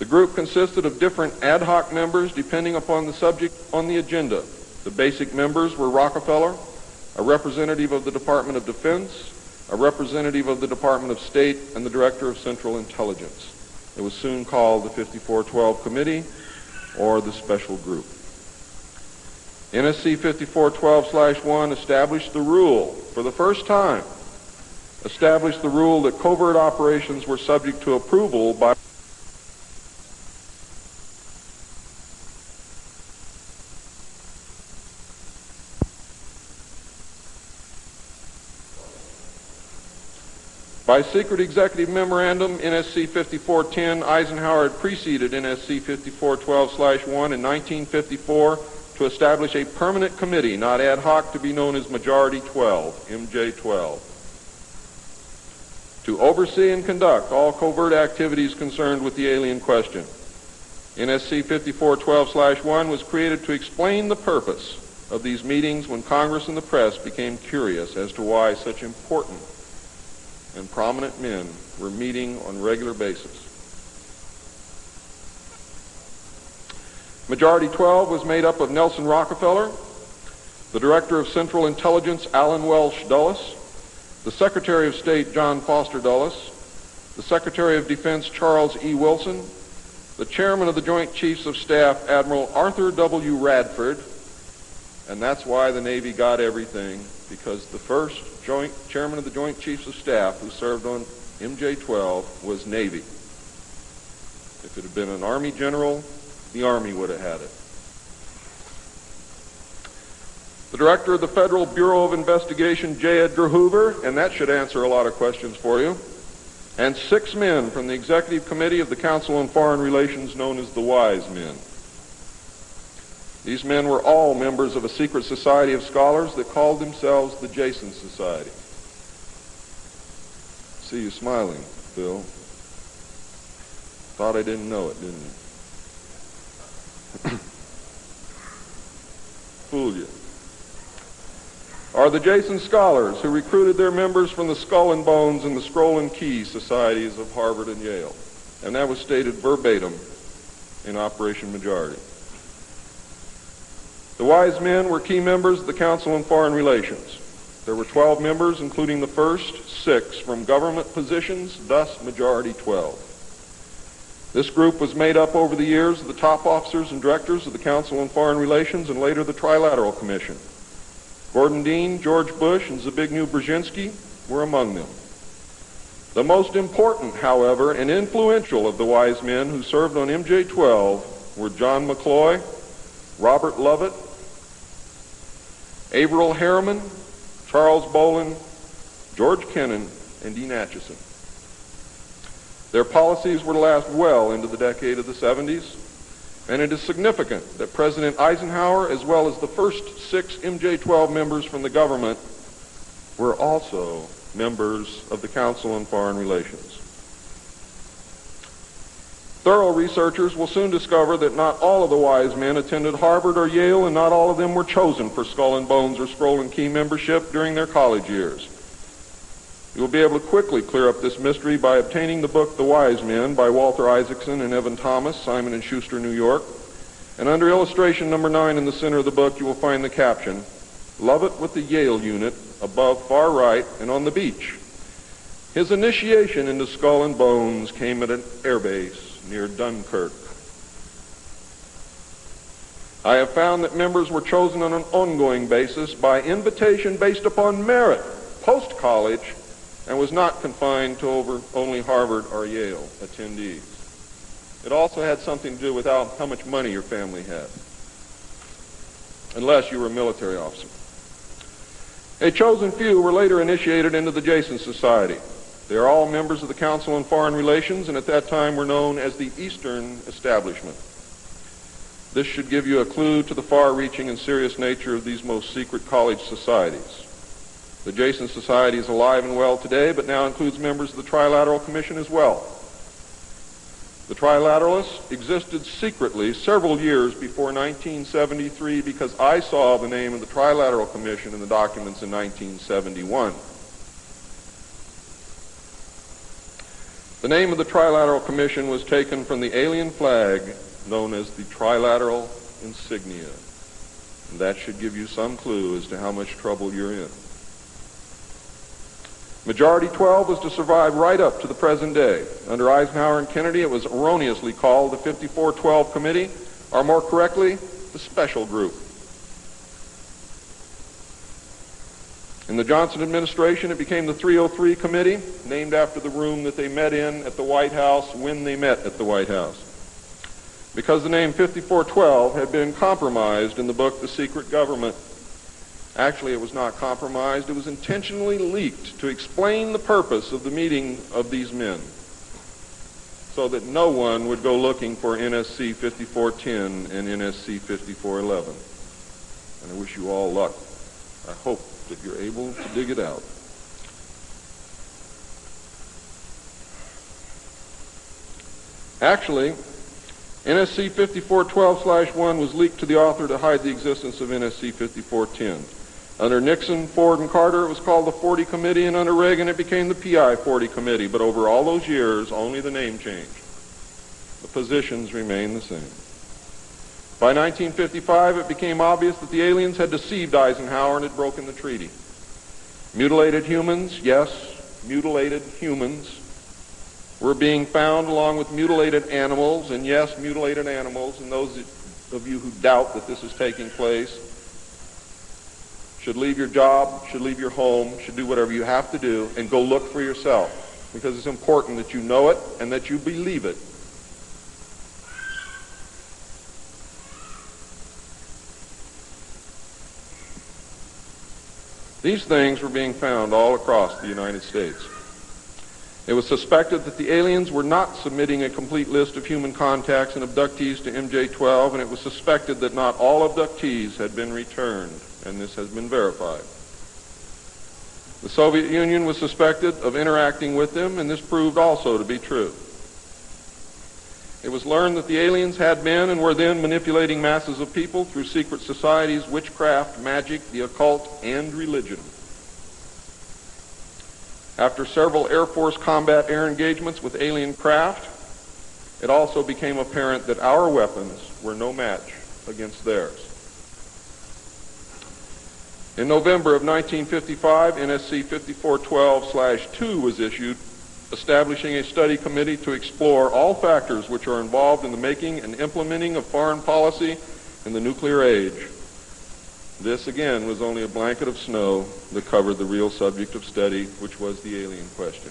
The group consisted of different ad hoc members depending upon the subject on the agenda. The basic members were Rockefeller, a representative of the Department of Defense, a representative of the Department of State, and the Director of Central Intelligence. It was soon called the 5412 Committee or the Special Group. NSC 5412-1 established the rule for the first time, established the rule that covert operations were subject to approval by By secret executive memorandum, NSC 5410, Eisenhower had preceded NSC 5412-1 in 1954 to establish a permanent committee, not ad hoc, to be known as Majority 12, MJ12, to oversee and conduct all covert activities concerned with the alien question. NSC 5412-1 was created to explain the purpose of these meetings when Congress and the press became curious as to why such important and prominent men were meeting on regular basis. Majority 12 was made up of Nelson Rockefeller, the Director of Central Intelligence Allen Welsh Dulles, the Secretary of State John Foster Dulles, the Secretary of Defense Charles E. Wilson, the Chairman of the Joint Chiefs of Staff Admiral Arthur W. Radford, and that's why the Navy got everything, because the first joint chairman of the Joint Chiefs of Staff who served on MJ-12 was Navy. If it had been an Army general, the Army would have had it. The director of the Federal Bureau of Investigation, J. Edgar Hoover, and that should answer a lot of questions for you, and six men from the Executive Committee of the Council on Foreign Relations known as the Wise Men. These men were all members of a secret society of scholars that called themselves the Jason Society. See you smiling, Bill. Thought I didn't know it, didn't you? Fooled you. Are the Jason scholars who recruited their members from the Skull and Bones and the Scroll and Key societies of Harvard and Yale. And that was stated verbatim in Operation Majority. The wise men were key members of the Council on Foreign Relations. There were 12 members, including the first six from government positions, thus majority 12. This group was made up over the years of the top officers and directors of the Council on Foreign Relations and later the Trilateral Commission. Gordon Dean, George Bush, and Zbigniew Brzezinski were among them. The most important, however, and influential of the wise men who served on MJ-12 were John McCloy, Robert Lovett, Averell Harriman, Charles Bohlen, George Kennan, and Dean Acheson. Their policies were to last well into the decade of the 70s, and it is significant that President Eisenhower, as well as the first six MJ-12 members from the government, were also members of the Council on Foreign Relations. Thorough researchers will soon discover that not all of the wise men attended Harvard or Yale, and not all of them were chosen for Skull and Bones or Scroll and Key membership during their college years. You will be able to quickly clear up this mystery by obtaining the book The Wise Men by Walter Isaacson and Evan Thomas, Simon and Schuster, New York. And under illustration number nine in the center of the book, you will find the caption, Lovett with the Yale unit, above far right and on the beach. His initiation into Skull and Bones came at an airbase near Dunkirk. I have found that members were chosen on an ongoing basis by invitation based upon merit post-college and was not confined to over only Harvard or Yale attendees. It also had something to do with how, how much money your family had, unless you were a military officer. A chosen few were later initiated into the Jason Society. They are all members of the Council on Foreign Relations and at that time were known as the Eastern Establishment. This should give you a clue to the far-reaching and serious nature of these most secret college societies. The Jason Society is alive and well today, but now includes members of the Trilateral Commission as well. The Trilateralists existed secretly several years before 1973 because I saw the name of the Trilateral Commission in the documents in 1971. The name of the Trilateral Commission was taken from the alien flag known as the Trilateral Insignia. And that should give you some clue as to how much trouble you're in. Majority 12 was to survive right up to the present day. Under Eisenhower and Kennedy, it was erroneously called the 5412 Committee, or more correctly, the Special Group. In the Johnson administration, it became the 303 Committee, named after the room that they met in at the White House when they met at the White House. Because the name 5412 had been compromised in the book The Secret Government Actually, it was not compromised. It was intentionally leaked to explain the purpose of the meeting of these men so that no one would go looking for NSC 5410 and NSC 5411. And I wish you all luck. I hope that you're able to dig it out. Actually, NSC 5412-1 was leaked to the author to hide the existence of NSC 5410. Under Nixon, Ford, and Carter, it was called the 40 Committee, and under Reagan, it became the PI 40 Committee. But over all those years, only the name changed. The positions remained the same. By 1955, it became obvious that the aliens had deceived Eisenhower and had broken the treaty. Mutilated humans, yes, mutilated humans, were being found along with mutilated animals, and yes, mutilated animals, and those of you who doubt that this is taking place, should leave your job, should leave your home, should do whatever you have to do, and go look for yourself. Because it's important that you know it and that you believe it. These things were being found all across the United States. It was suspected that the aliens were not submitting a complete list of human contacts and abductees to MJ-12, and it was suspected that not all abductees had been returned and this has been verified. The Soviet Union was suspected of interacting with them, and this proved also to be true. It was learned that the aliens had been and were then manipulating masses of people through secret societies, witchcraft, magic, the occult, and religion. After several Air Force combat air engagements with alien craft, it also became apparent that our weapons were no match against theirs. In November of 1955, NSC 5412-2 was issued, establishing a study committee to explore all factors which are involved in the making and implementing of foreign policy in the nuclear age. This, again, was only a blanket of snow that covered the real subject of study, which was the alien question.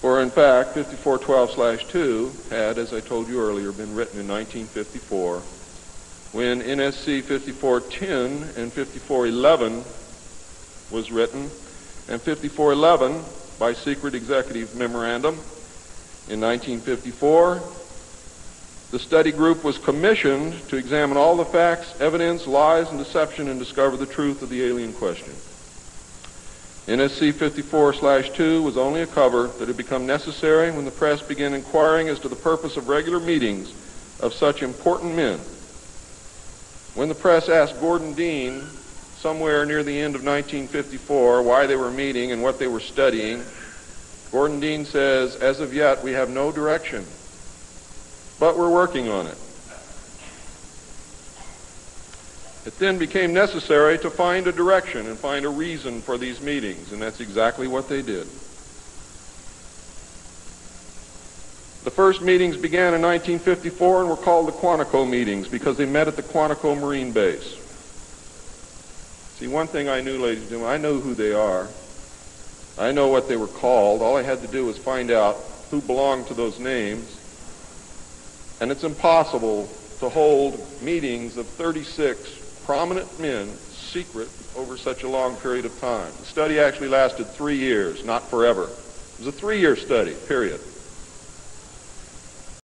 For in fact, 5412-2 had, as I told you earlier, been written in 1954 when NSC 5410 and 5411 was written, and 5411 by secret executive memorandum in 1954. The study group was commissioned to examine all the facts, evidence, lies, and deception and discover the truth of the alien question. NSC 54-2 was only a cover that had become necessary when the press began inquiring as to the purpose of regular meetings of such important men when the press asked Gordon Dean somewhere near the end of 1954 why they were meeting and what they were studying, Gordon Dean says, as of yet, we have no direction, but we're working on it. It then became necessary to find a direction and find a reason for these meetings, and that's exactly what they did. The first meetings began in 1954 and were called the Quantico meetings because they met at the Quantico Marine Base. See, one thing I knew, ladies and gentlemen, I know who they are. I know what they were called. All I had to do was find out who belonged to those names. And it's impossible to hold meetings of 36 prominent men secret over such a long period of time. The study actually lasted three years, not forever. It was a three-year study, period.